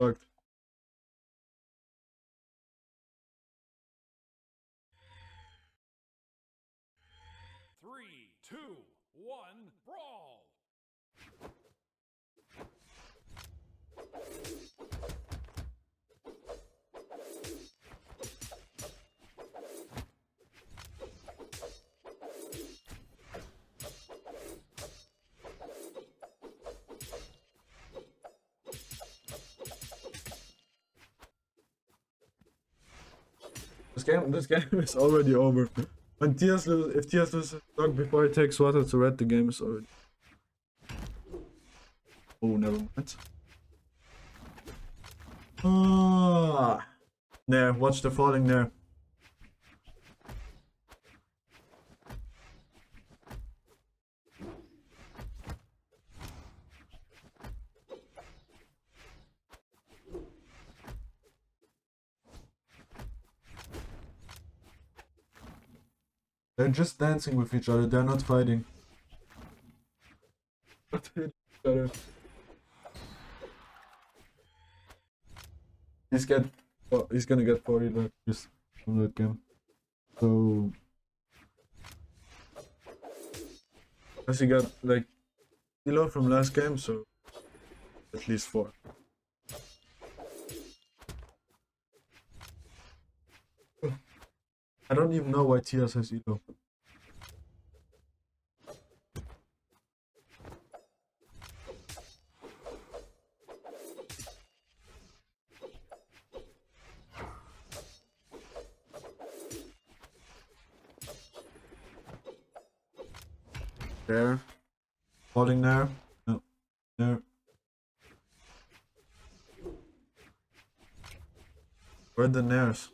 Fucked. Three, two, one, brawl! This game, this game is already over. When Tias lose, if Tias loses dog before he takes water to red, the game is already. Oh, never mind. Ah, there. Watch the falling there. They're just dancing with each other. They're not fighting. But hit each other. He's get. Oh, he's gonna get 40 like just from that game. So. As he got like kilo from last game, so at least four. I don't even know why Tias has Elo. There. Falling there. No. There. Where the nairs?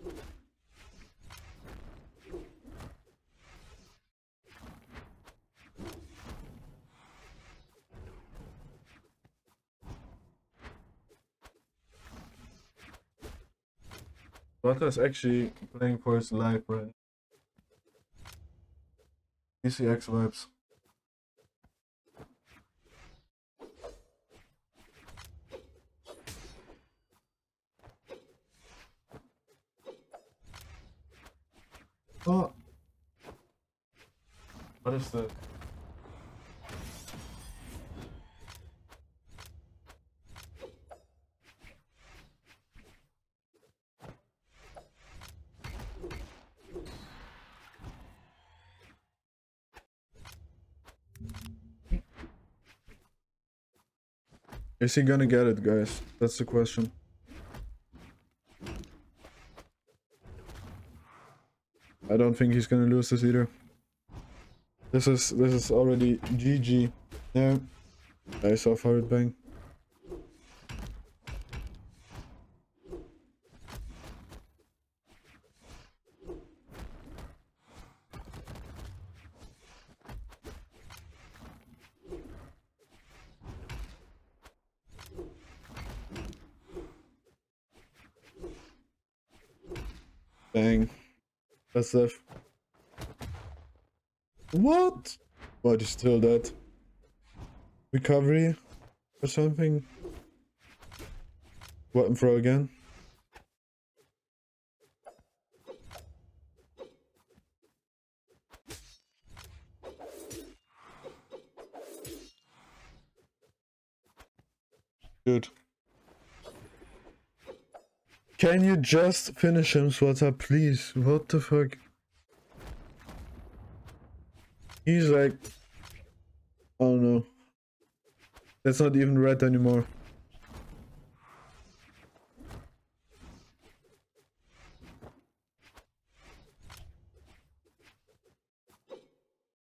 Is actually playing for his life right. PCX vibes. Oh. What is the Is he gonna get it, guys? That's the question. I don't think he's gonna lose this either. This is this is already GG. Yeah. I saw forward bang. Bang. That's F. What? Is still dead? Recovery? Or something? Weapon throw again? Good. Can you just finish him, Swata, please? What the fuck? He's like... Oh no. That's not even red anymore.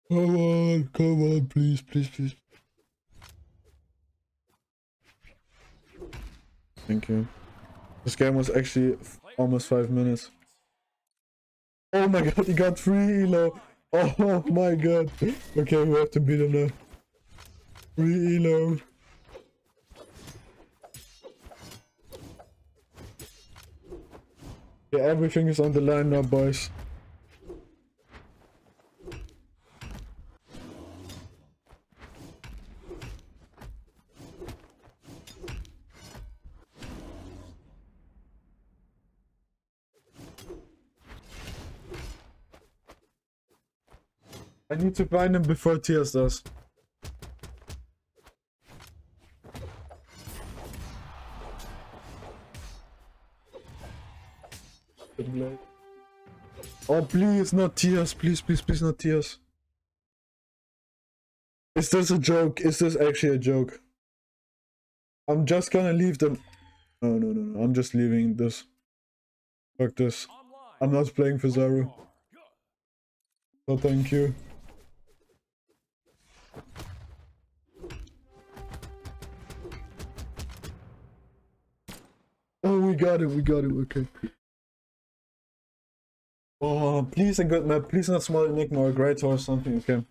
Come on, come on, please, please, please. Thank you. This game was actually almost five minutes. Oh my god, he got three elo. Oh my god. Okay, we have to beat him now. Three elo. Yeah, everything is on the line now, boys. I need to find him before Tias does. Oh, please, not Tias. Please, please, please, not Tias. Is this a joke? Is this actually a joke? I'm just gonna leave them. No, no, no, no. I'm just leaving this. Fuck this. I'm not playing for Zaru. So thank you. We got it, we got it, okay. Oh, uh, please a good map, please not small enigma or great or something, okay.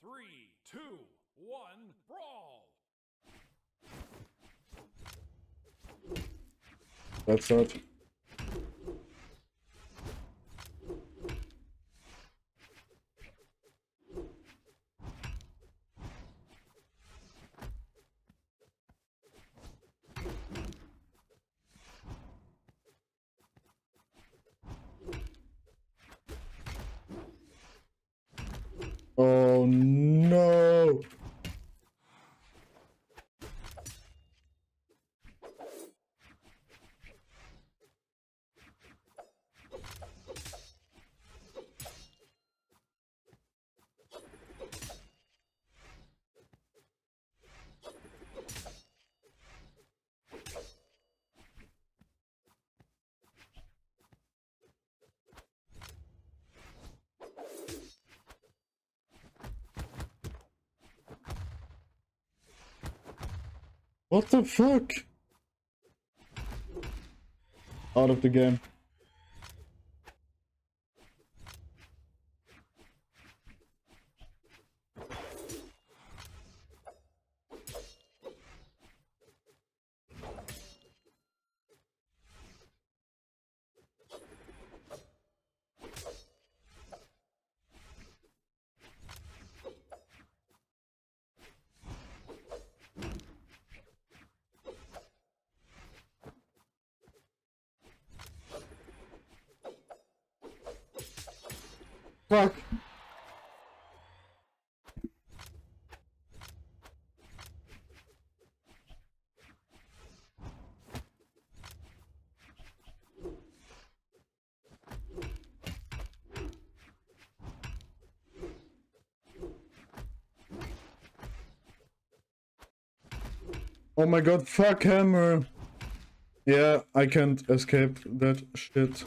Three, two, one, brawl. That's that. Oh no! What the fuck? Out of the game. Fuck. Oh my god, fuck hammer. Yeah, I can't escape that shit.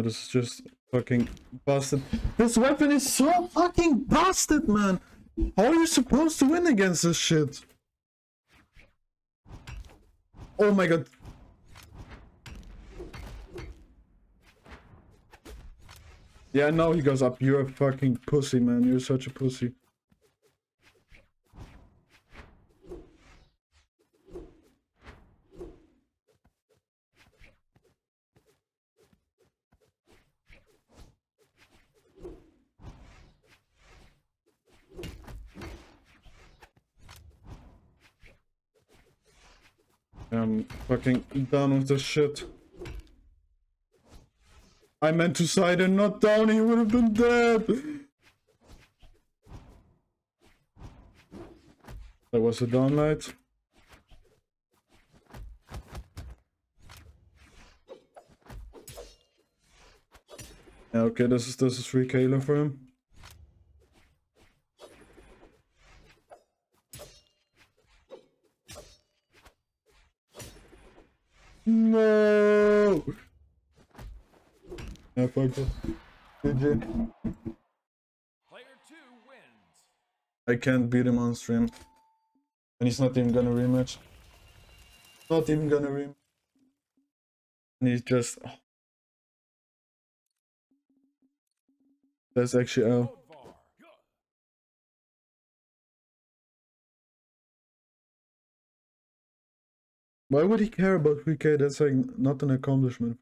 Yeah, this is just fucking busted. This weapon is so fucking busted, man. How are you supposed to win against this shit? Oh my god. Yeah, now he goes up. You're a fucking pussy, man. You're such a pussy. I'm fucking done with this shit. I meant to side and not down, he would have been dead. That was a downlight. Yeah, okay, this is this is free Kayla for him. No. I can't beat him on stream. And he's not even gonna rematch. Not even gonna rematch. And he's just. That's actually L. Why would he care about 3k? That's like not an accomplishment.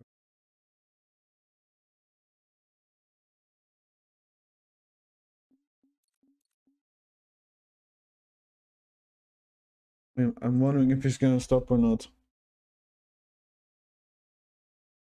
I'm wondering if he's gonna stop or not.